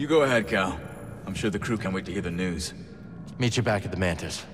You go ahead, Cal. I'm sure the crew can't wait to hear the news. Meet you back at the Mantis.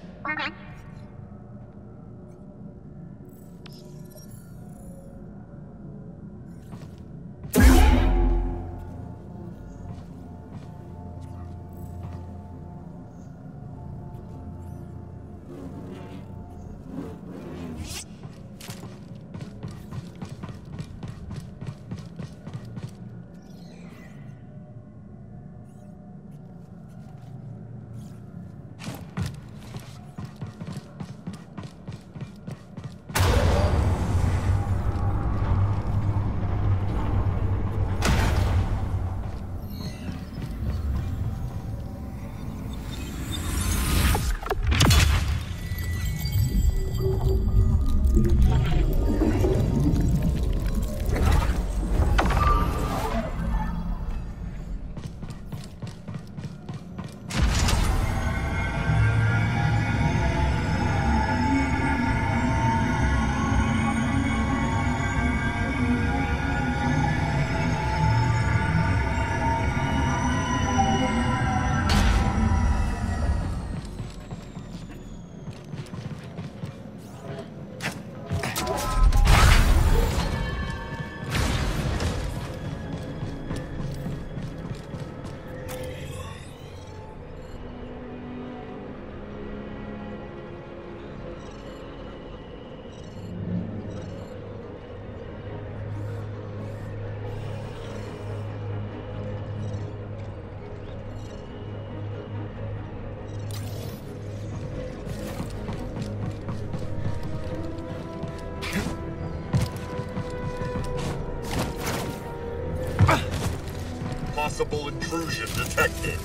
Intrusion detected.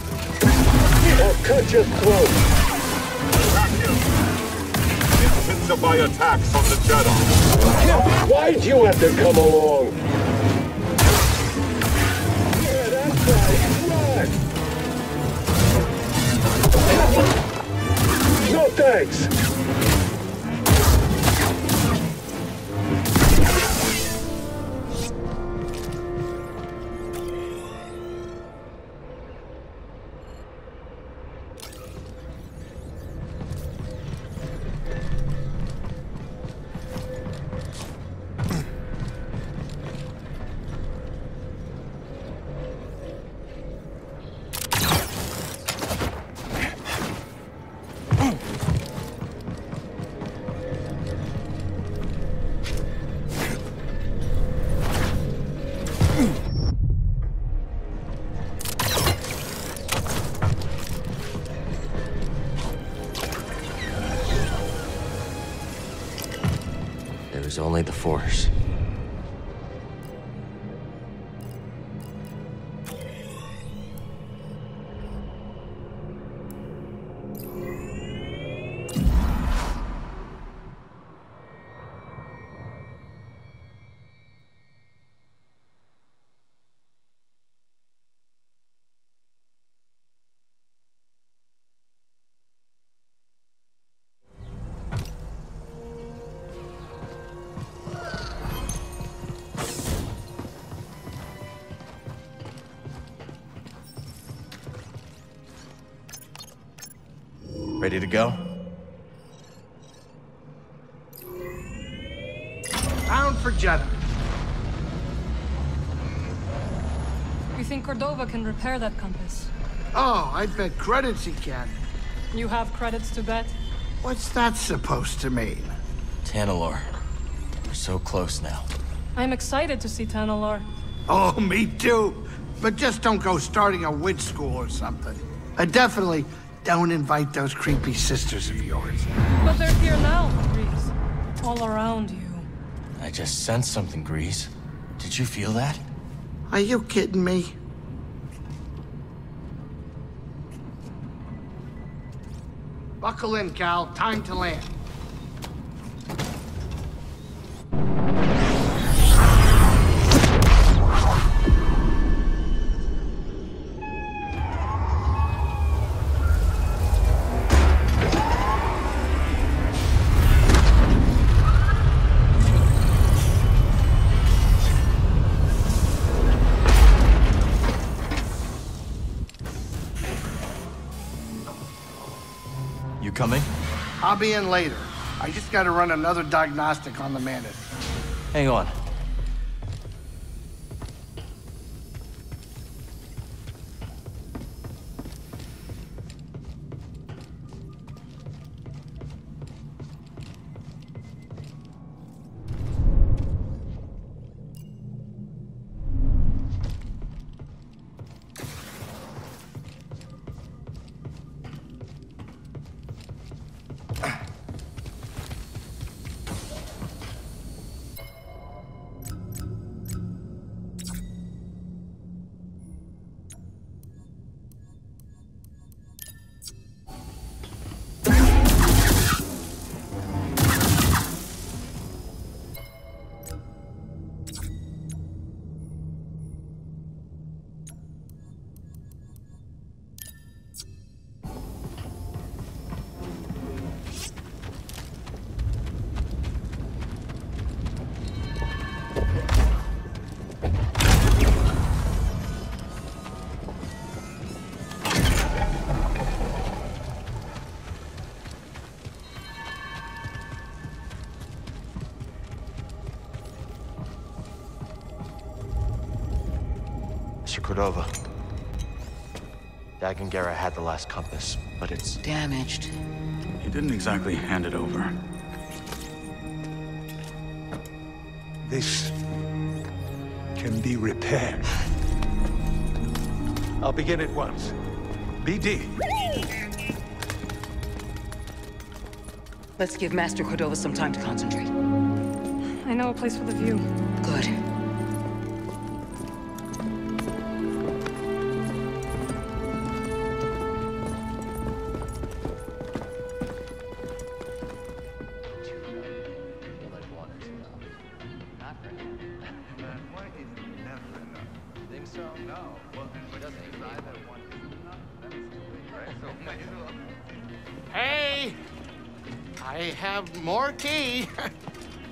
I'll cut your throat. Attack him. Intensify attacks on the Jedi. Why'd you have to come along? Yeah, that's right. Run! No thanks. Force. Ready to go? Bound for Jedha. You think Cordova can repair that compass? Oh, I bet credits he can. You have credits to bet? What's that supposed to mean? Tanalorr. We're so close now. I'm excited to see Tanalorr. Oh, me too. But just don't go starting a witch school or something. And definitely don't invite those creepy sisters of yours. But they're here now, Greez. All around you. I just sensed something, Greez. Did you feel that? Are you kidding me? Buckle in, Cal. Time to land. Be in later. I just gotta run another diagnostic on the mantis. Hang on. Cordova. Dagan Gera had the last compass, but it's... Damaged. He didn't exactly hand it over. This can be repaired. I'll begin at once. BD. Let's give Master Cordova some time to concentrate. I know a place with a view. Good.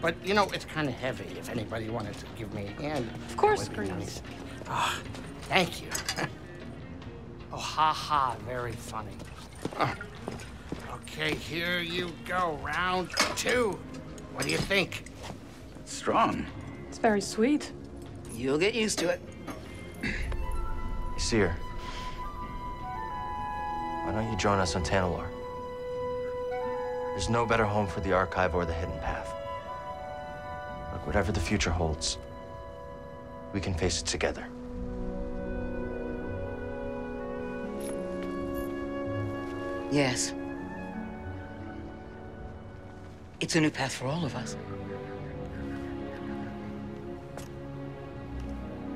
But, you know, it's kind of heavy if anybody wanted to give me a hand. Of course, That Greez. nice. Ah, thank you. oh, ha ha, very funny. Ah. Okay, here you go, round two. What do you think? Strong. It's very sweet. You'll get used to it. You see her. Why don't you join us on Tanalorr? There's no better home for the Archive or the Hidden Path. Look, whatever the future holds, we can face it together. Yes. It's a new path for all of us.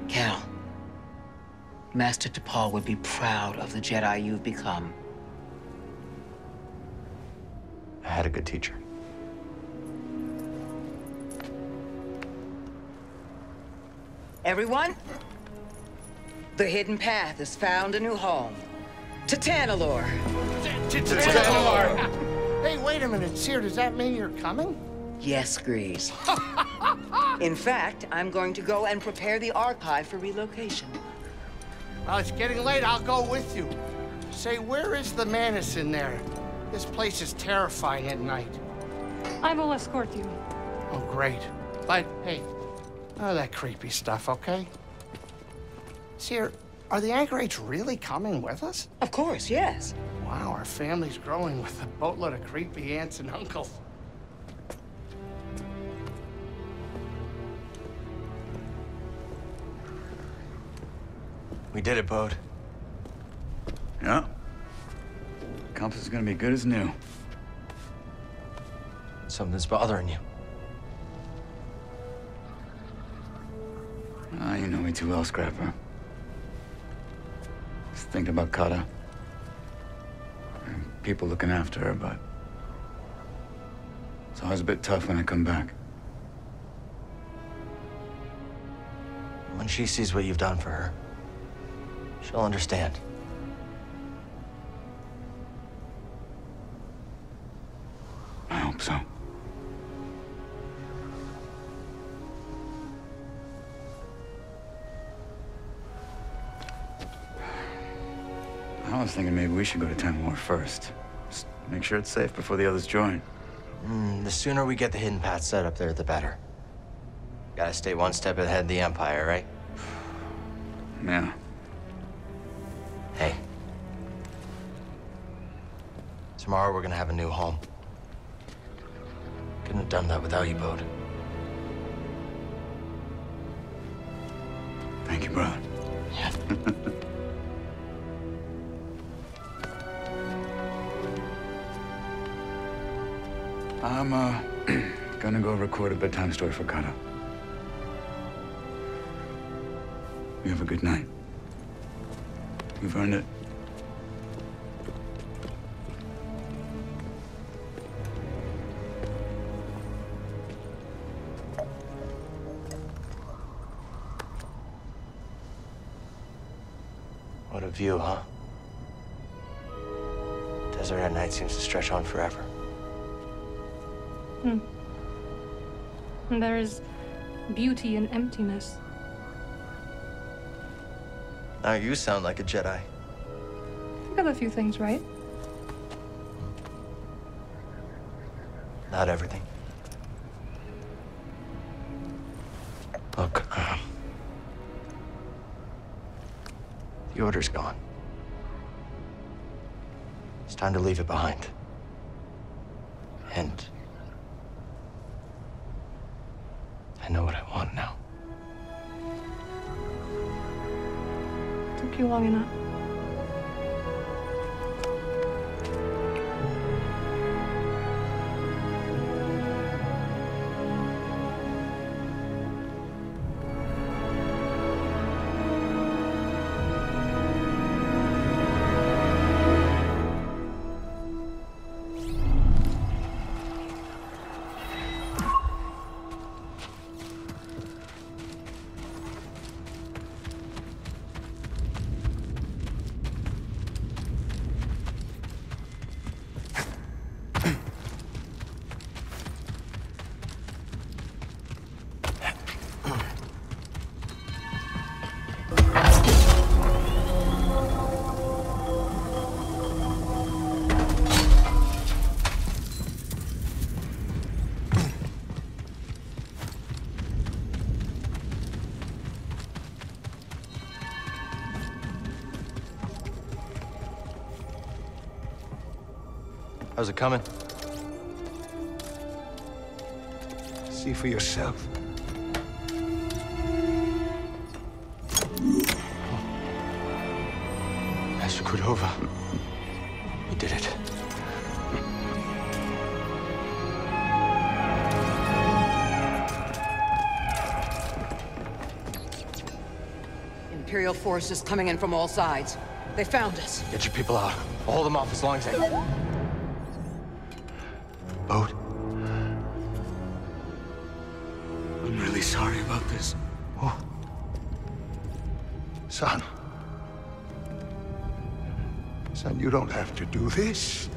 Cal, Master Tapal would be proud of the Jedi you've become. I had a good teacher. Everyone, the hidden path has found a new home. To Tanalorr. Hey, wait a minute, Cere, does that mean you're coming? Yes, Greez. In fact, I'm going to go and prepare the archive for relocation. Well, it's getting late. I'll go with you. Say, where is the Manus in there? This place is terrifying at night. I will escort you. Oh, great. But, hey, none of that creepy stuff, okay? Cere, are the Anchorites really coming with us? Of course, yes. Wow, our family's growing with a boatload of creepy aunts and uncles. We did it, Bode. Yeah. Compass is gonna be good as new. Something's bothering you. Me too well, Scrapper. Just thinking about Kata. And people looking after her, but... It's always a bit tough when I come back. When she sees what you've done for her, she'll understand. I hope so. Was thinking maybe we should go to Tanmore first. Just Make sure it's safe before the others join. Mm, the sooner we get the hidden path set up there, the better. Gotta stay one step ahead of the Empire, right? Yeah. Hey. Tomorrow we're gonna have a new home. Couldn't have done that without you, Bode. Thank you, brother. Yeah. I'm, uh, gonna go record a bedtime story for Kata. You have a good night. You've earned it. What a view, huh? Desert at night seems to stretch on forever. Hmm. And there is beauty in emptiness. Now you sound like a Jedi. You got a few things right. Not everything. Look, um, the order's gone. It's time to leave it behind. How's it coming? See for yourself. Oh. Master Cordova. We did it. Imperial forces coming in from all sides. They found us. Get your people out. I'll hold them off as long as I Bode, I'm really sorry about this. Oh. Son. Son, you don't have to do this.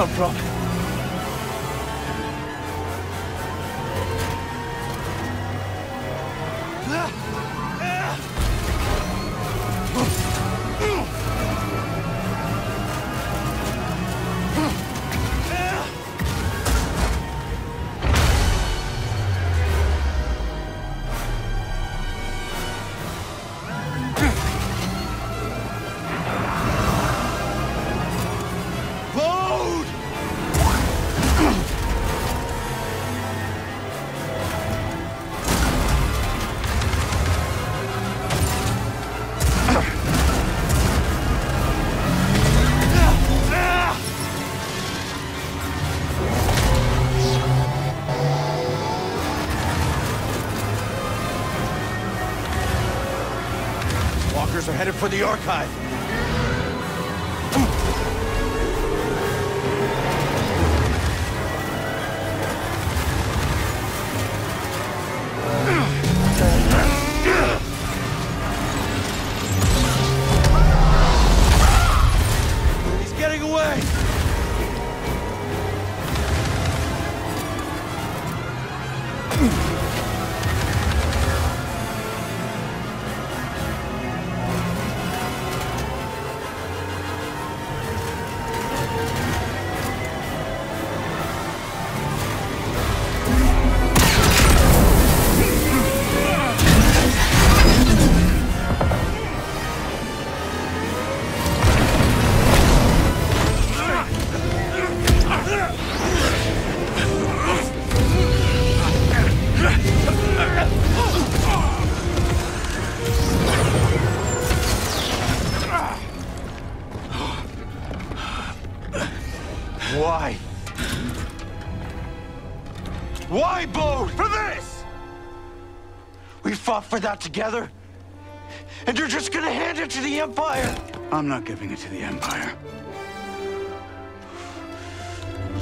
Come from? Are headed for the archive. Fought together, and you're just gonna hand it to the Empire! I'm not giving it to the Empire.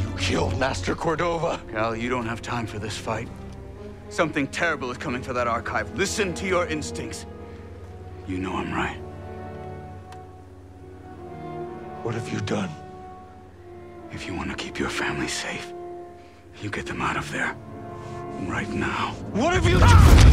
You killed Master Cordova. Cal, you don't have time for this fight. Something terrible is coming for that archive. Listen to your instincts. You know I'm right. What have you done? If you want to keep your family safe, you get them out of there. Right now. What have you done?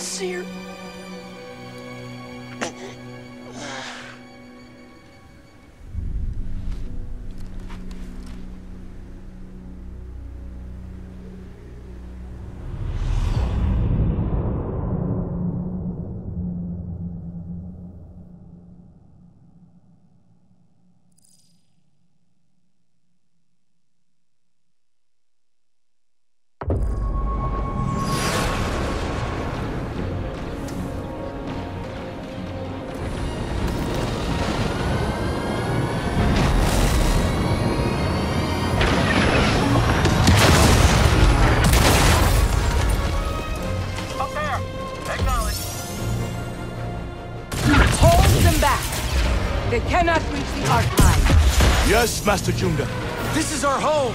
Cere. Yes, Master Junda. This is our home!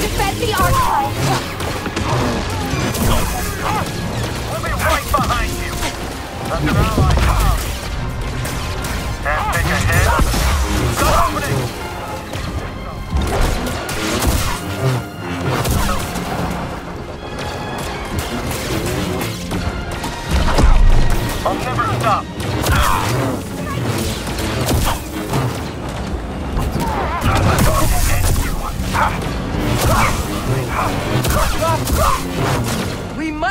Defend the archive! We'll be right behind you! That's an ally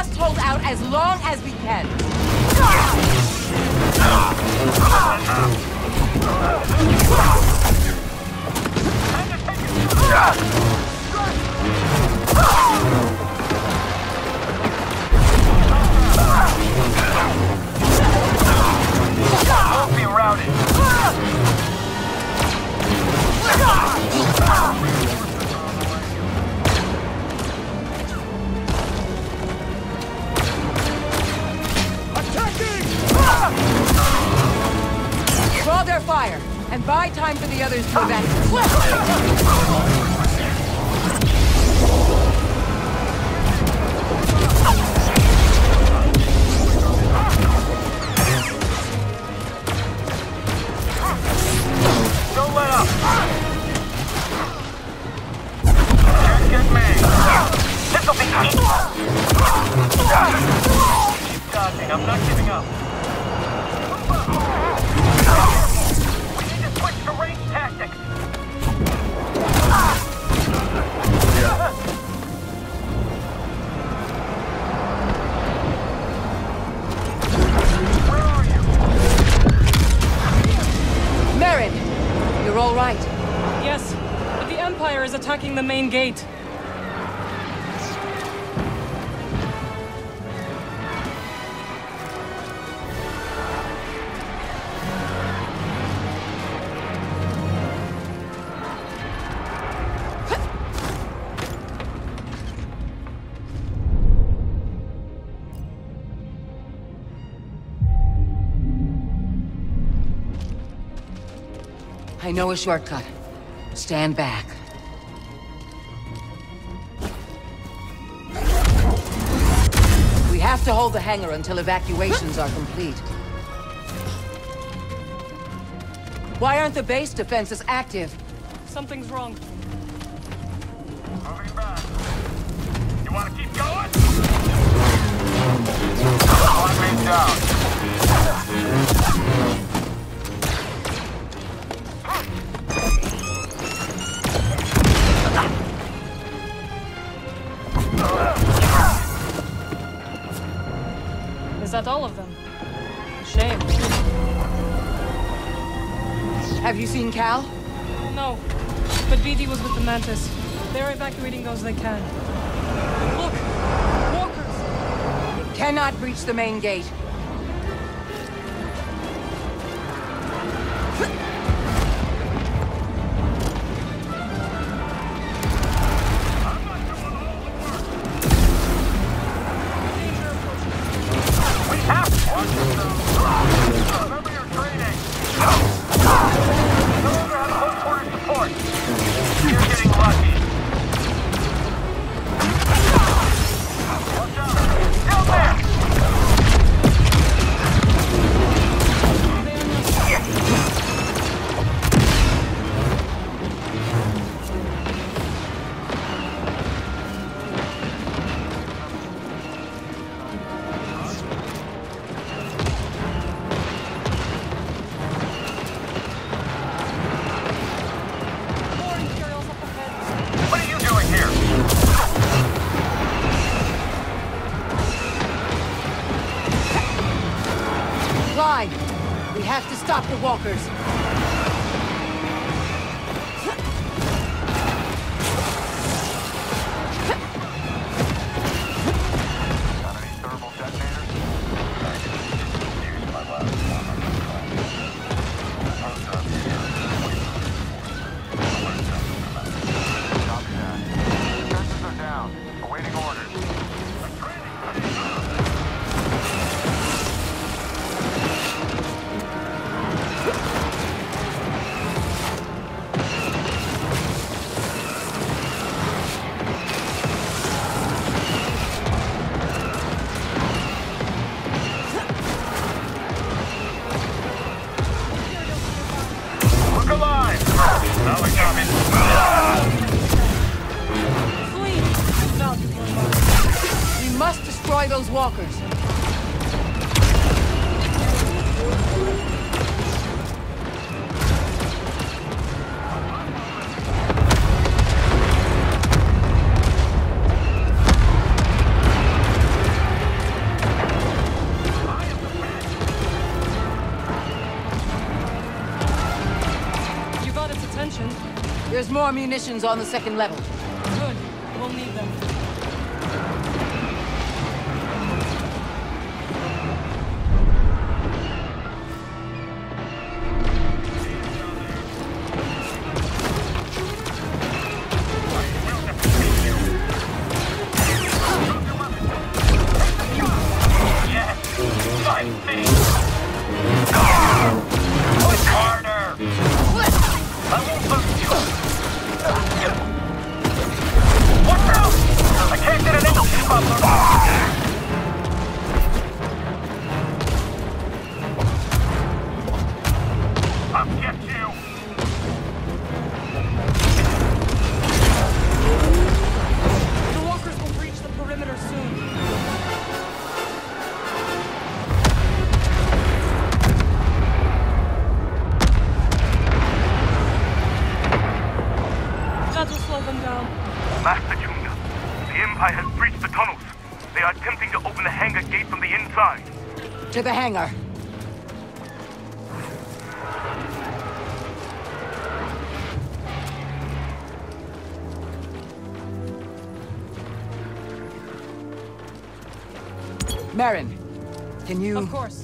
must hold out as long as we can. Be routed! Draw their fire and buy time for the others to evacuate. Don't let up! Can't get! This'll be easy! Keep dodging, I'm not giving up. All right. Yes, but the Empire is attacking the main gate. I know a shortcut. Stand back. We have to hold the hangar until evacuations are complete. Why aren't the base defenses active? Something's wrong. Moving back. You want to keep going? One man down. Have you seen Cal? No, but BD was with the Mantis. They're evacuating those they can. Look! Walkers! Cannot breach the main gate. More munitions on the second level. To the hangar. Merrin, can you... Of course.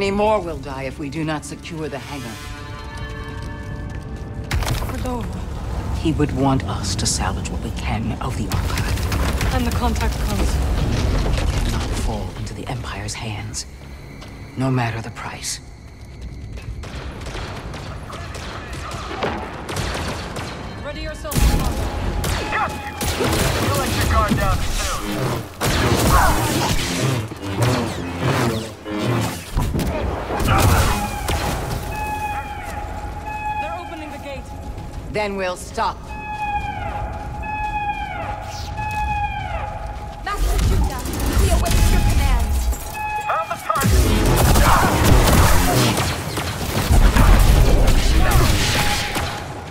Many more will die if we do not secure the hangar. Cordova. He would want us to salvage what we can of the archive. And the contact codes. It cannot fall into the Empire's hands, no matter the price. Ready yourself for combat. Got you! You let your guard down soon. Then we'll stop. Master Judah, we await your commands. Found the target!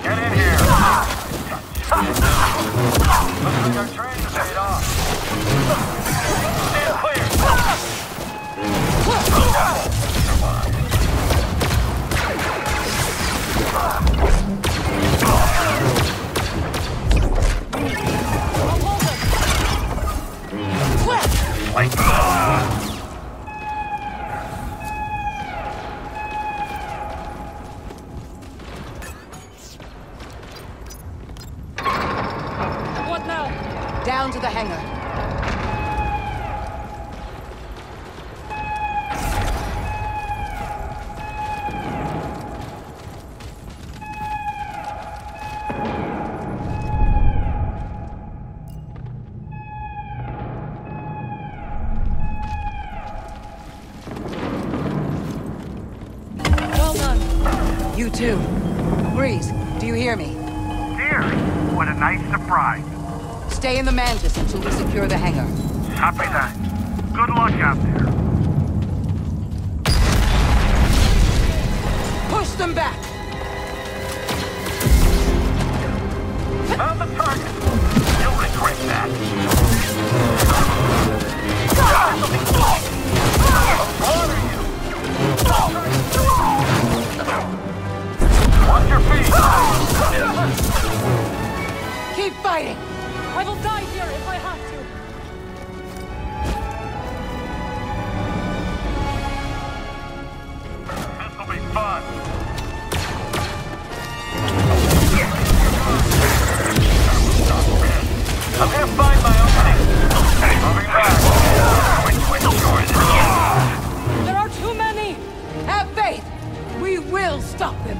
Get in here! Ah! Ah! Looks like our Like, What You too. Breeze, do you hear me? dear, what a nice surprise. Stay in the Mantis until we secure the hangar. Copy that. Good luck out there. Push them back! Found the target. You'll regret that. Your feet! Keep fighting! I will die here if I have to! This'll be fun! I'm. I'll be back. There are too many! Have faith! We will stop them!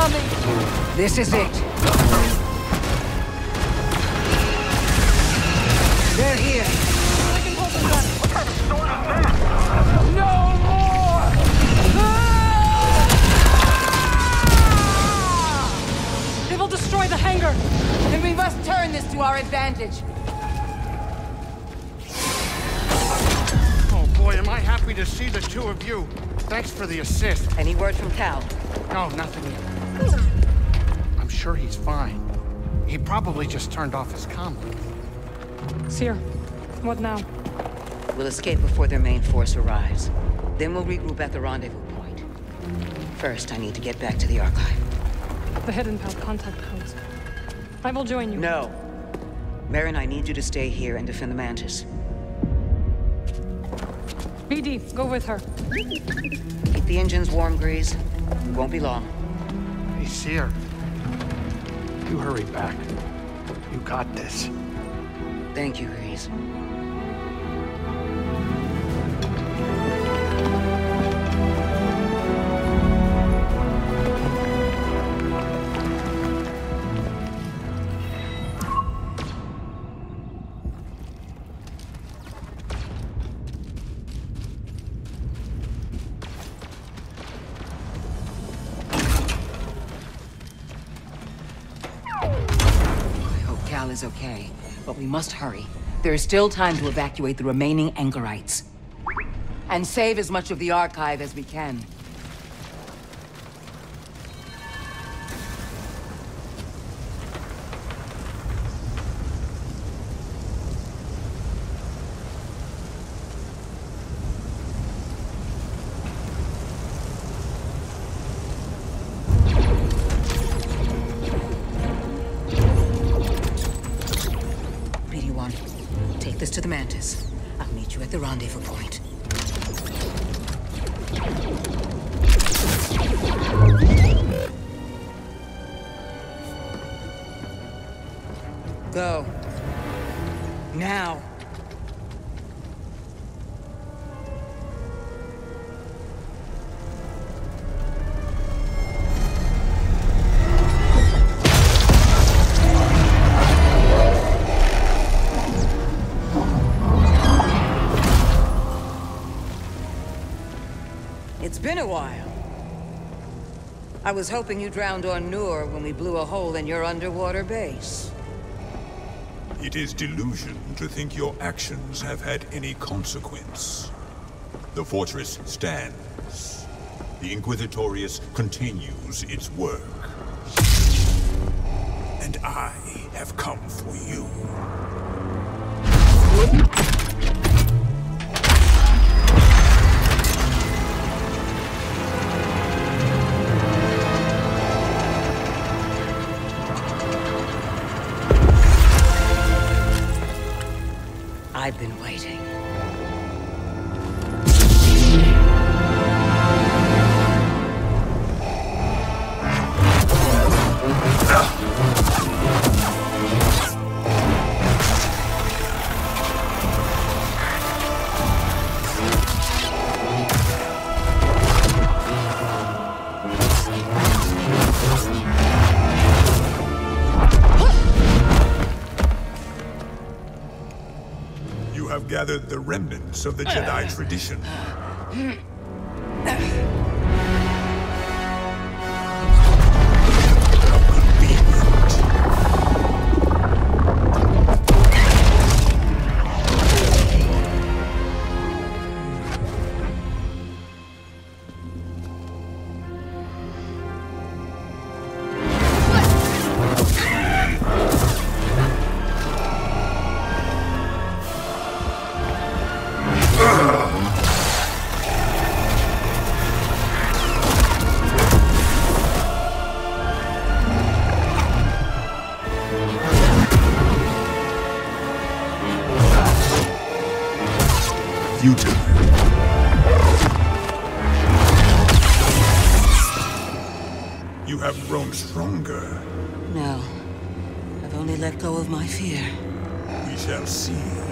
coming. This is it. They're here. I can hold them back. What kind of storm is that? No more! Ah! They will destroy the hangar. Then we must turn this to our advantage. Oh boy, am I happy to see the two of you. Thanks for the assist. Any word from Cal? No, nothing yet. I'm sure he's fine. He probably just turned off his comm. Cere, what now? We'll escape before their main force arrives. Then we'll regroup at the rendezvous point. First, I need to get back to the archive. The hidden path contact codes. I will join you. No. Merrin, I need you to stay here and defend the Mantis. BD, go with her. Keep the engines warm, Greez. It won't be long. Cere. You hurry back. You got this. Thank you, Greez. Is okay, but we must hurry. There is still time to evacuate the remaining Anchorites. And save as much of the archive as we can. Been a while. I was hoping you drowned on Nur when we blew a hole in your underwater base. It is delusion to think your actions have had any consequence. The fortress stands. The Inquisitorius continues its work. And I have come for you. Gathered the remnants of the Jedi tradition. Uh, hmm. Fear. We shall see.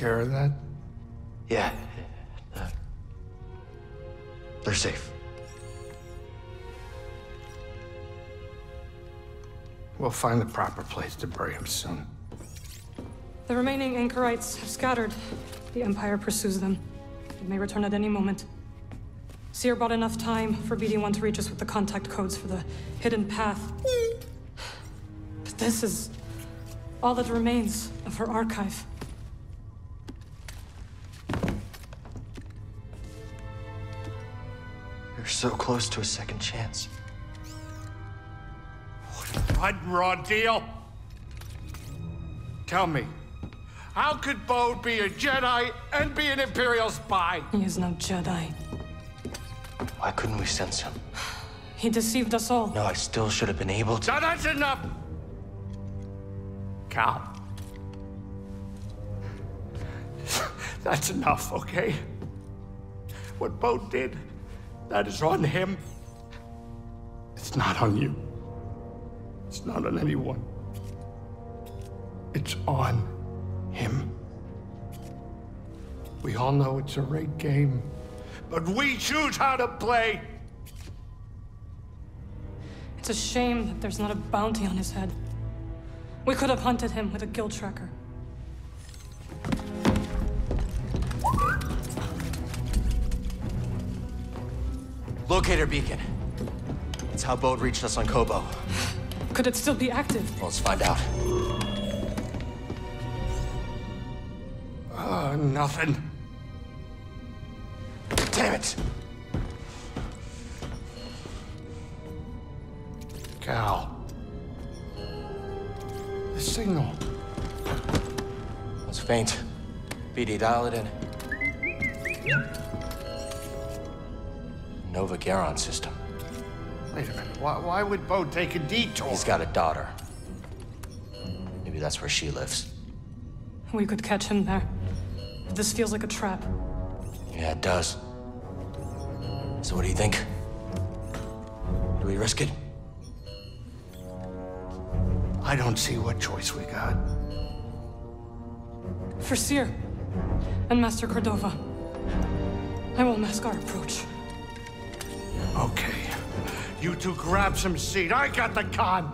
Care of that? Yeah. uh, they're safe. We'll find the proper place to bury him soon. The remaining anchorites have scattered. The Empire pursues them. It may return at any moment. Cere bought enough time for BD-1 to reach us with the contact codes for the hidden path. But this is all that remains of her archive. So close to a second chance. What a blood raw deal? Tell me, how could Bode be a Jedi and be an Imperial spy? He is no Jedi. Why couldn't we sense him? He deceived us all. No, I still should have been able to. Now that's enough! Cal. That's enough, okay? What Bode did, that is on him. It's not on you. It's not on anyone. It's on him. We all know it's a rigged game, but we choose how to play. It's a shame that there's not a bounty on his head. We could have hunted him with a guild tracker. Locator beacon. It's how Bode reached us on Koboh. Could it still be active? Well, let's find out. Uh, nothing. Damn it! Cal. The signal. It's faint. BD, dial it in. Nova Garon system. Wait a minute. Why, why would Bo take a detour? He's got a daughter. Maybe that's where she lives. We could catch him there. But this feels like a trap. Yeah, it does. So what do you think? Do we risk it? I don't see what choice we got. For Cere and Master Cordova, I will mask our approach. Okay. You two grab some seat. I got the con.